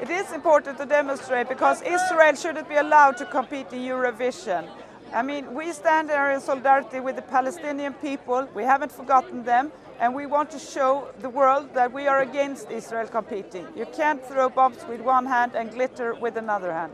It is important to demonstrate because Israel shouldn't be allowed to compete in Eurovision. I mean, we stand there in solidarity with the Palestinian people. We haven't forgotten them. And we want to show the world that we are against Israel competing. You can't throw bombs with one hand and glitter with another hand.